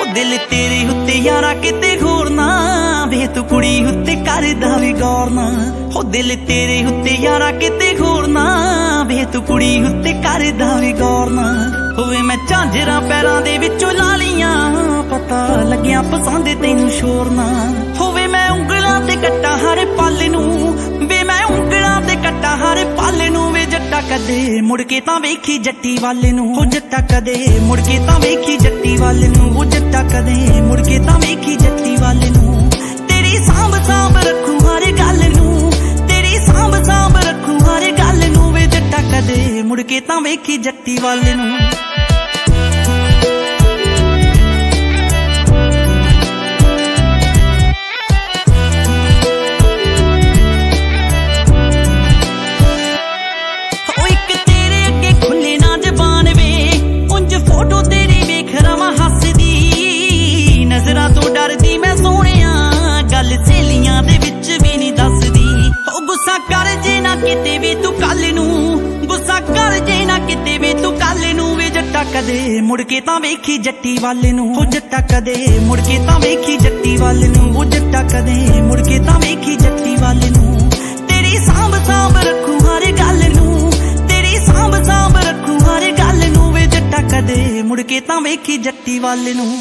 ਉਹ ਦਿਲ ਤੇਰੇ ਉੱਤੇ ਯਾਰਾ ਕਿਤੇ ਹੋਰ ਨਾ ਵੇ ਤੂੰ ਕੁੜੀ ਉੱਤੇ ਕਰਦਾ ਵੀ ਗੌਰ ਨਾ। ਉਹ ਦਿਲ ਤੇਰੇ ਉੱਤੇ ਯਾਰਾ ਕਿਤੇ ਹੋਰ ਨਾ ਵੇ ਤੂੰ ਕੁੜੀ ਉੱਤੇ ਕਰਦਾ ਵੀ ਗੌਰ ਨਾ। ਹੋਵੇ ਮੈਂ ਝਾਂਜਰਾਂ ਪੈਰਾਂ ਦੇ ਵਿੱਚੋਂ ਲਾ ਲੀਆਂ ਪਤਾ ਲੱਗਿਆ ਪਸੰਦ ਤੈਨੂੰ ਸ਼ੋਰ ਨਾ। ਕਦੇ ਮੁੜ ਕੇ ਤਾਂ ਵੇਖੀ ਜੱਟੀ ਵੱਲ ਨੂੰ ਉਹ ਜੱਟਾ ਕਦੇ ਮੁੜ ਕੇ ਤਾਂ ਵੇਖੀ ਜੱਟੀ ਵੱਲ ਨੂੰ ਉਹ ਜੱਟਾ ਕਦੇ ਮੁੜ ਕੇ ਤਾਂ ਵੇਖੀ ਜੱਟੀ ਵੱਲ ਨੂੰ। ਤੇਰੀ ਸਾਂਭ ਸਾਂਭ ਰੱਖੂ ਹਰ ਗੱਲ ਨੂੰ, ਤੇਰੀ ਸਾਂਭ ਸਾਂਭ ਰੱਖੂ ਹਰ ਗੱਲ ਨੂੰ ਵੇ ਜੱਟਾ ਕਦੇ ਮੁੜ ਕੇ ਤਾਂ ਵੇਖੀ ਜੱਟੀ ਵੱਲ ਨੂੰ। ਕਿਤੇ ਵੀ ਤੂੰ ਕੱਲ ਨੂੰ ਗੁੱਸਾ ਕਰ ਜੇ ਨਾ ਕਿਤੇ ਵੀ ਤੂੰ ਕੱਲ ਨੂੰ ਵੇ ਜੱਟਾ ਕਦੇ ਮੁੜ ਕੇ ਤਾਂ ਵੇਖੀ ਜੱਟੀ ਵੱਲ ਨੂੰ। ਓ ਜੱਟਾ ਕਦੇ ਮੁੜ ਕੇ ਤਾਂ ਵੇਖੀ ਜੱਟੀ ਵੱਲ ਨੂੰ। ਓ ਜੱਟਾ ਕਦੇ ਮੁੜ ਕੇ ਤਾਂ ਵੇਖੀ ਜੱਟੀ ਵੱਲ ਨੂੰ। ਤੇਰੀ ਸਾਂਭ ਸਾਂਭ ਰੱਖੂ ਹਰ ਗੱਲ ਨੂੰ। ਤੇਰੀ ਸਾਂਭ ਸਾਂਭ ਰੱਖੂ ਹਰ ਗੱਲ ਨੂੰ। ਵੇ ਜੱਟਾ ਕਦੇ ਮੁੜ ਕੇ ਤਾਂ ਵੇਖੀ ਜੱਟੀ ਵੱਲ ਨੂੰ।